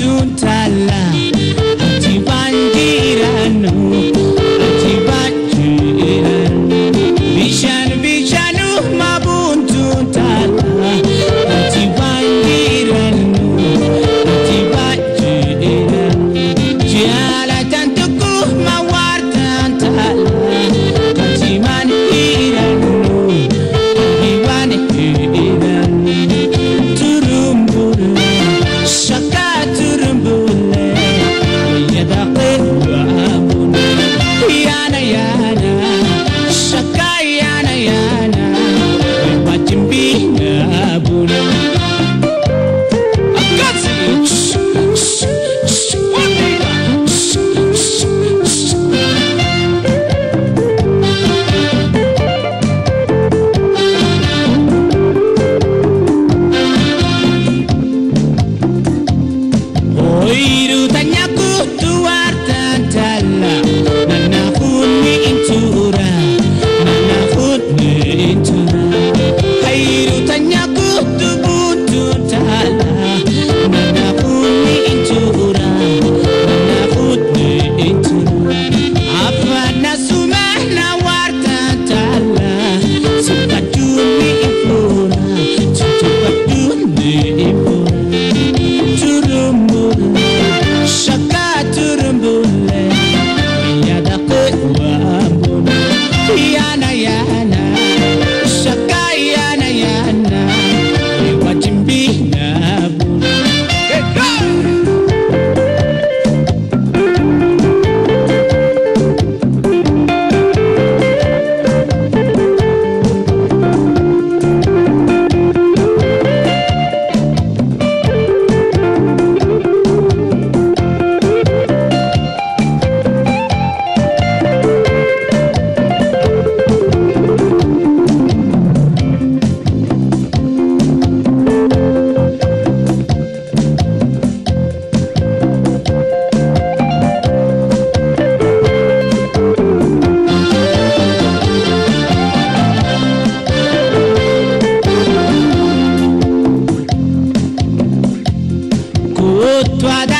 Juntala. tua da